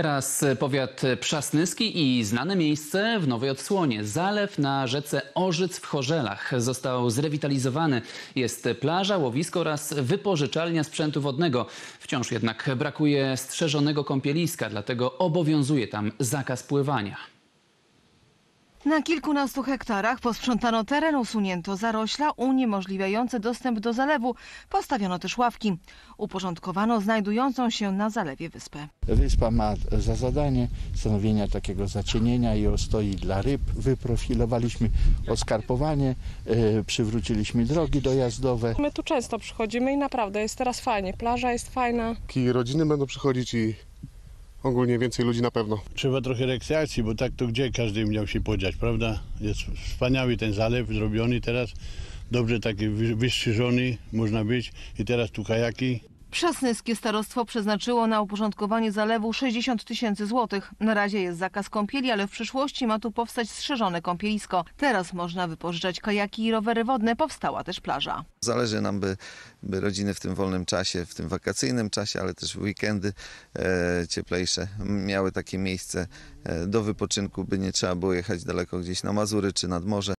Teraz powiat przasnyski i znane miejsce w Nowej Odsłonie. Zalew na rzece Orzyc w Chorzelach został zrewitalizowany. Jest plaża, łowisko oraz wypożyczalnia sprzętu wodnego. Wciąż jednak brakuje strzeżonego kąpieliska, dlatego obowiązuje tam zakaz pływania. Na kilkunastu hektarach posprzątano teren, usunięto zarośla uniemożliwiające dostęp do zalewu. Postawiono też ławki. Uporządkowano znajdującą się na zalewie wyspę. Wyspa ma za zadanie stanowienia takiego zacienienia i ostoi dla ryb. Wyprofilowaliśmy oskarpowanie, e, przywróciliśmy drogi dojazdowe. My tu często przychodzimy i naprawdę jest teraz fajnie. Plaża jest fajna. I rodziny będą przychodzić i ogólnie więcej ludzi na pewno. Trzeba trochę rekreacji, bo tak to gdzie każdy miał się podziać, prawda? Jest wspaniały ten zalew zrobiony teraz, dobrze taki wy- wystrzyżony można być i teraz tu kajaki. Przasnyskie starostwo przeznaczyło na uporządkowanie zalewu 60 tysięcy złotych. Na razie jest zakaz kąpieli, ale w przyszłości ma tu powstać strzeżone kąpielisko. Teraz można wypożyczać kajaki i rowery wodne. Powstała też plaża. Zależy nam, by, by rodziny w tym wolnym czasie, w tym wakacyjnym czasie, ale też w weekendy e, cieplejsze miały takie miejsce e, do wypoczynku, by nie trzeba było jechać daleko gdzieś na Mazury czy nad morze.